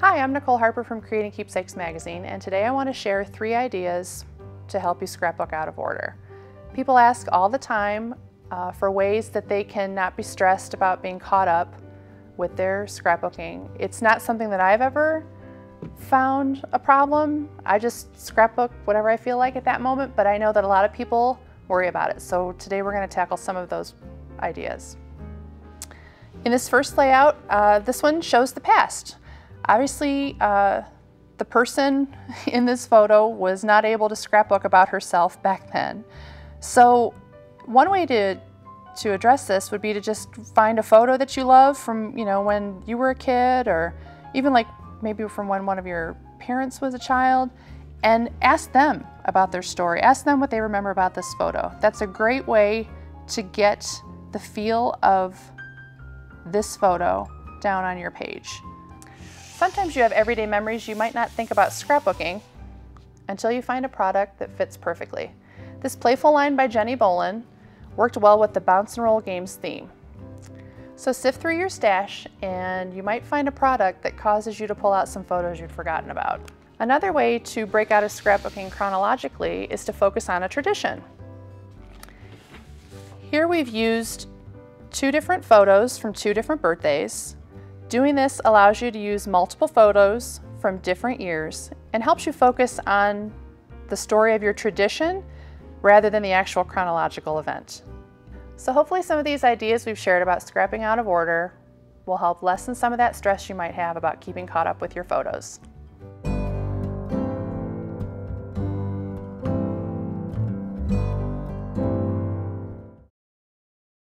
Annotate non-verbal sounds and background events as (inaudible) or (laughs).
Hi, I'm Nicole Harper from Creating Keepsakes magazine, and today I want to share three ideas to help you scrapbook out of order. People ask all the time uh, for ways that they can not be stressed about being caught up with their scrapbooking. It's not something that I've ever found a problem. I just scrapbook whatever I feel like at that moment, but I know that a lot of people worry about it. So today we're going to tackle some of those ideas. In this first layout, uh, this one shows the past. Obviously, uh, the person (laughs) in this photo was not able to scrapbook about herself back then. So one way to, to address this would be to just find a photo that you love from, you know, when you were a kid or even like maybe from when one of your parents was a child and ask them about their story. Ask them what they remember about this photo. That's a great way to get the feel of this photo down on your page. Sometimes you have everyday memories you might not think about scrapbooking until you find a product that fits perfectly. This playful line by Jenny Bowlin worked well with the Bounce and Roll Games theme. So sift through your stash and you might find a product that causes you to pull out some photos you'd forgotten about. Another way to break out of scrapbooking chronologically is to focus on a tradition. Here we've used two different photos from two different birthdays Doing this allows you to use multiple photos from different years and helps you focus on the story of your tradition rather than the actual chronological event. So hopefully some of these ideas we've shared about scrapping out of order will help lessen some of that stress you might have about keeping caught up with your photos.